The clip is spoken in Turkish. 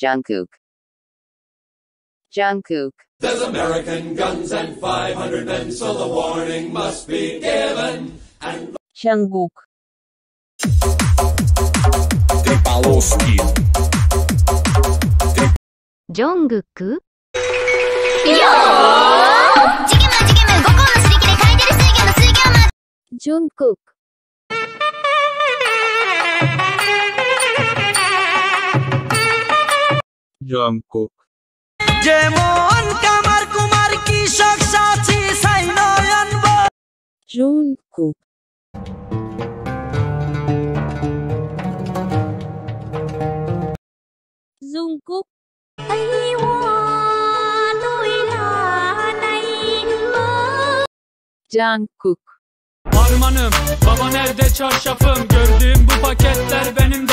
Jungkook. Jungkook. There's American guns and 500 men, so the warning must be given. And Jungkook. Три полоски. Jungkook. Yo! Jungkook. জমকো যেমন কামার কুমার কৃষক সাথী সাই নয়ন জমকো Jungkook. Jungkook. Harmanım, baba nerede çarşafım? Gördüğüm bu paketler benim